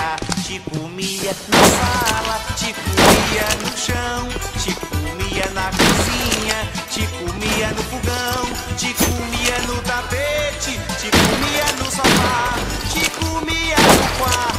te tipo, comia na sala, tipo, te comia no chão, tipo, te comia na cozinha, te comia no fogão, te comia no tapete, te comia no sofá, te comia no quarto.